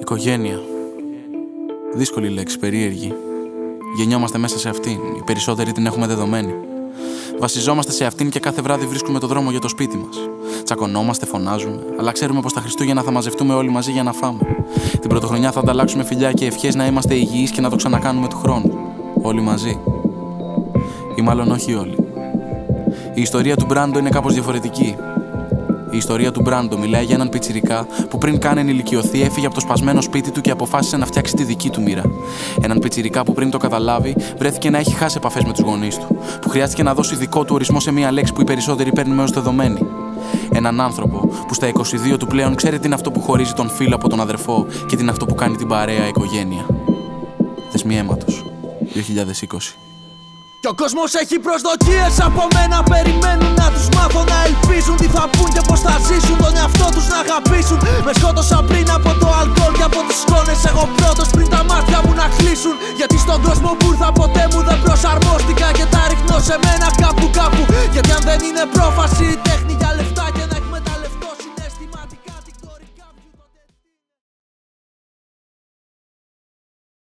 Οικογένεια. Δύσκολη λέξη, περίεργη. Γεννιόμαστε μέσα σε αυτήν. Οι περισσότεροι την έχουμε δεδομένη. Βασιζόμαστε σε αυτήν και κάθε βράδυ βρίσκουμε το δρόμο για το σπίτι μας. Τσακωνόμαστε, φωνάζουμε, αλλά ξέρουμε πως τα Χριστούγεννα θα μαζευτούμε όλοι μαζί για να φάμε. Την πρωτοχρονιά θα ανταλλάξουμε φιλιά και ευχές να είμαστε υγιείς και να το ξανακάνουμε του χρόνου. Όλοι μαζί. Ή μάλλον όχι όλοι. Η ιστορία του Μπράντο είναι κάπως διαφορετική. Η ιστορία του Μπράντο μιλάει για έναν πιτσιρικά που πριν καν ενηλικιωθεί έφυγε από το σπασμένο σπίτι του και αποφάσισε να φτιάξει τη δική του μοίρα. Έναν πιτσιρικά που πριν το καταλάβει βρέθηκε να έχει χάσει επαφές με τους γονείς του, που χρειάστηκε να δώσει δικό του ορισμό σε μία λέξη που οι περισσότεροι παίρνουμε ως δεδομένη. Έναν άνθρωπο που στα 22 του πλέον ξέρει τι είναι αυτό που χωρίζει τον φίλο από τον αδερφό και τι είναι αυτό που κάνει την παρέα οικογένεια. Δεσμοί αίματο. 2020. Κι ο κόσμος έχει προσδοκίες από μένα. Περιμένουν θα πούν και πώ θα ζήσουν. Τον εαυτό τους να αγαπήσουν. Με σκότωσα πριν από το αλκοόλ και από τις σκόνες. Εγώ πρώτος πριν τα μάτια μου να κλείσουν. Γιατί στον κόσμο που ήρθα ποτέ μου δεν προσαρμόστηκα και τα ρίχνω σε μένα κάπου κάπου. Γιατί αν δεν είναι πρόφαση η τέχνη